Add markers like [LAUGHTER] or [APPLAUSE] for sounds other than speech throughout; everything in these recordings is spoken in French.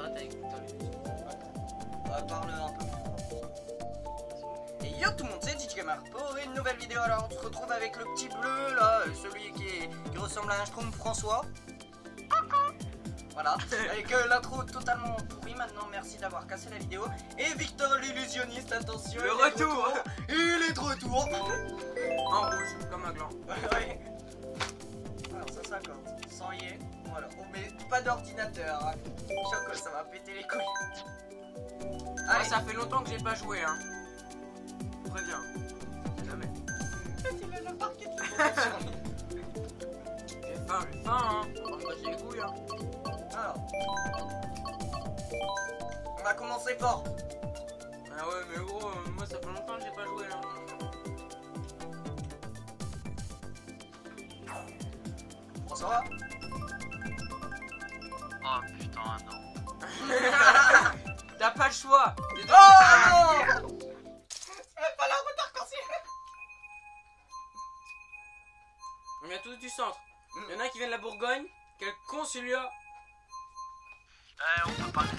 vrai, t'as écouté Bah, parle un peu. Et yo tout le monde, c'est DJ Gamer pour une nouvelle vidéo. Alors on se retrouve avec le petit bleu là, euh, celui qui, est- qui ressemble à un Schtroumpf François. Voilà, [LAUGHS] avec euh, l'intro totalement pourri maintenant, merci d'avoir cassé la vidéo. Et Victor l'illusionniste, attention. Le retour. Il est de retour En rouge, comme un gland. [LAUGHS] Ouais. Alors ça s'accorde, sans y est. Voilà, on met pas d'ordinateur. hein. Péter les couilles. Ah, Allez, ça fait longtemps que j'ai pas joué, hein. Jamais. le parquet de [LAUGHS] J'ai faim, j'ai faim, hein. On va les couilles, hein. Alors, on va commencer fort. Ah ouais, mais gros, euh, moi ça fait longtemps que j'ai pas joué, là. François Oh putain, non. [LAUGHS] T'as pas le choix. T'es dans- Oh Pas la retard quand On vient tous du centre. Il y en a qui viennent de la Bourgogne. Quel con celui-là. Eh, on peut parler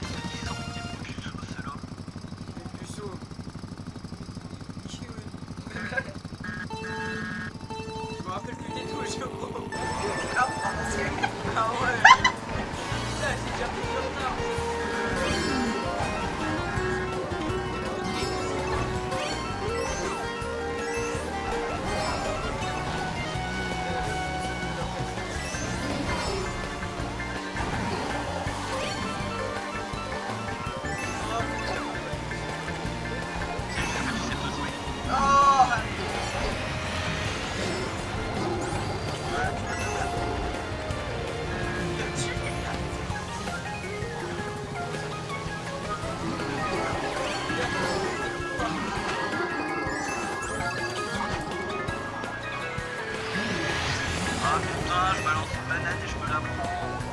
je balance une banane et je me la prends.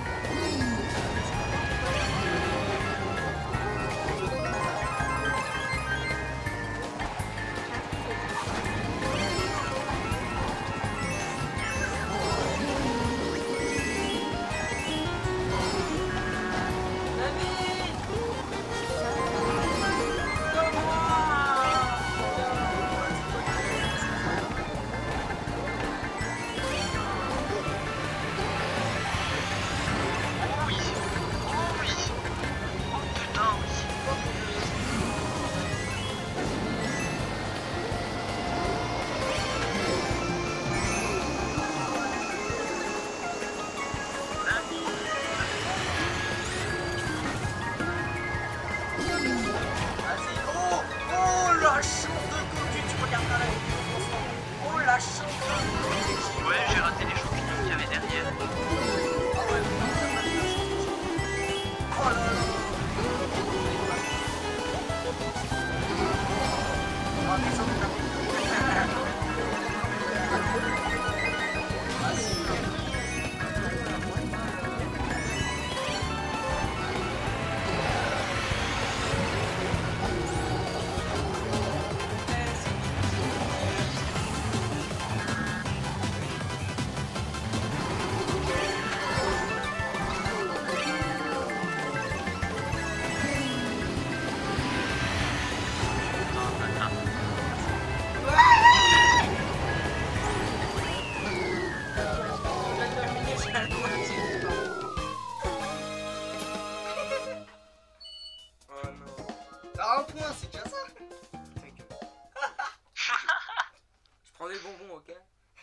Prends des bonbons, ok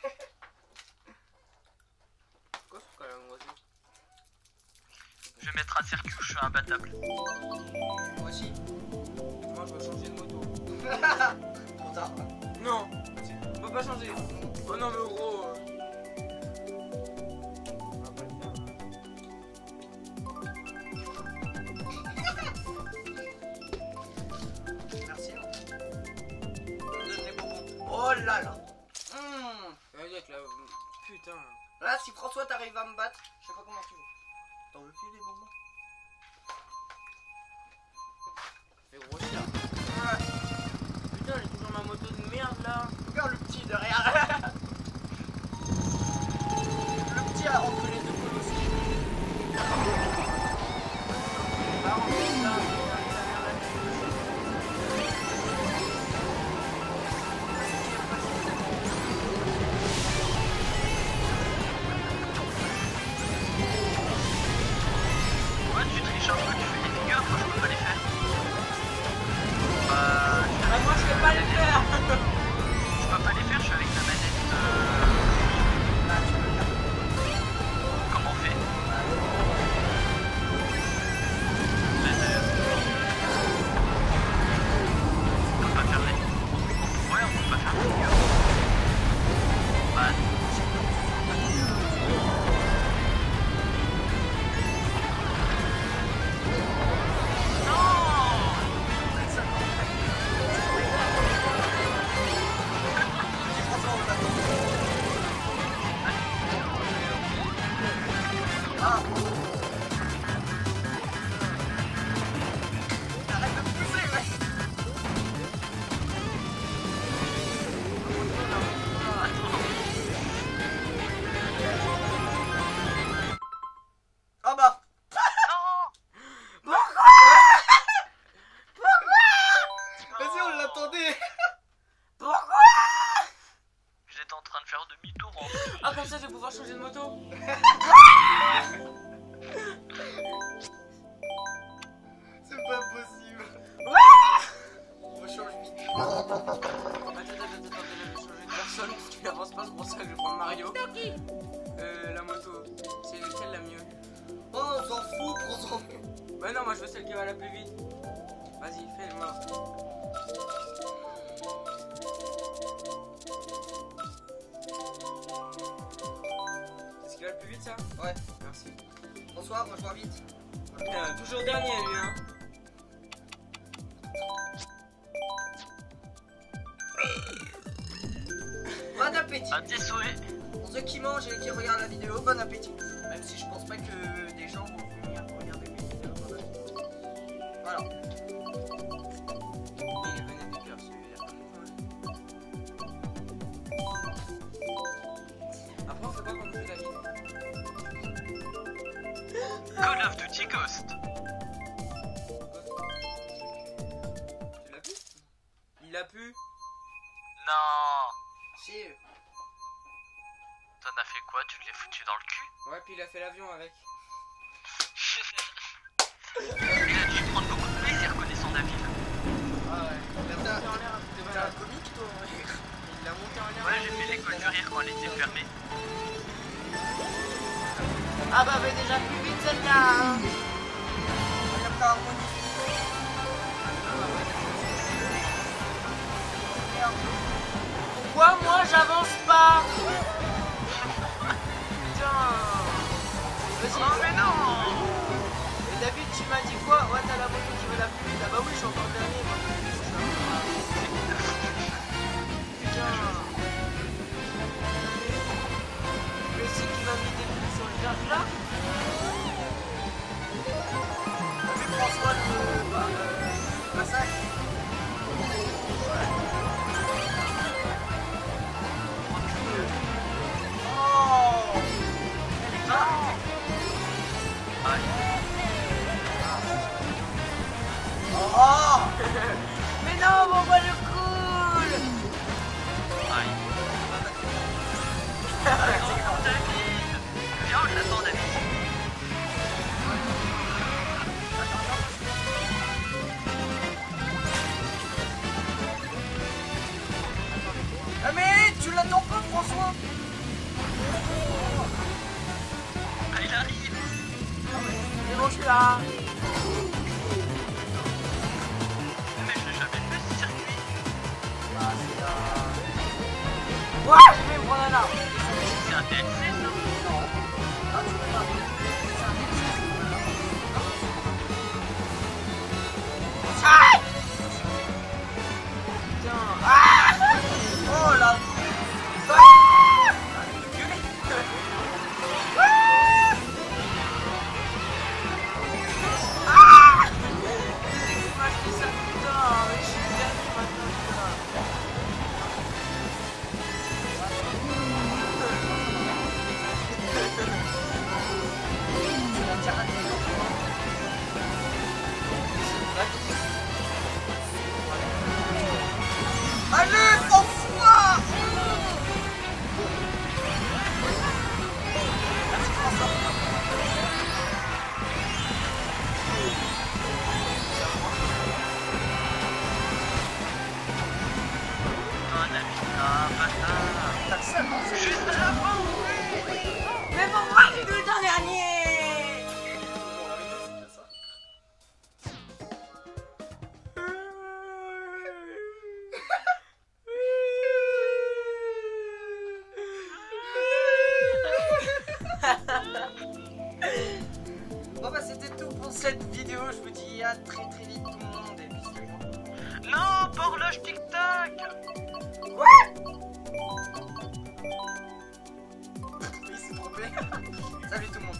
[LAUGHS] Quoi ce cas là, moi aussi Je vais mettre un circuit où je suis imbattable. Moi aussi. Moi je veux changer de moto. [LAUGHS] Trop tard. Non On peut pas changer. Oh non mais gros. Personne parce qu'il avance pas, c'est pour ça que je prendre Mario. Euh, la moto, c'est laquelle la mieux Oh, on s'en fout, on s'en fout Bah non, moi je veux celle qui va la plus vite. Vas-y, fais-le-moi. C'est ce qui va le plus vite ça Ouais, Merci. bonsoir, rejoins vite Putain, toujours dernier lui hein. Appétit À tes souhaits. Pour ceux qui mangent et qui regardent la vidéo, bon appétit Même si je pense pas que des gens vont venir regarder mes vidéos. Voilà Il est venu du cœur celui-là. Après on fait quoi quand on fait la vidéo Call of Duty Ghost. Tu l'as pu Il a pu? Non. Si, T'en as fait quoi? Tu te l'es foutu dans le cul? Ouais, puis il a fait l'avion avec. [LAUGHS] Il a dû prendre beaucoup de plaisir connaissant David. ah ouais Il T'as a monté en l'air, c'était t'as un comique toi Il a monté en l'air. Ouais, j'ai fait l'école du rire quand elle était fermée. Ah bah, mais déjà plus vite celle-là hein. Regarde harmonie Merde Pourquoi moi j'avance pas? Oh mais non. Et David tu m'as dit quoi? Ouais t'as la moto qui va la plus vite Ah bah oui je suis Juste à la fin Mais [LAUGHS] pourquoi tu es le dernier Bon bah c'était tout pour cette vidéo, je vous dis à très très vite tout le monde et Non, pas horloge tic-tac il s'est trompé. Salut tout le monde.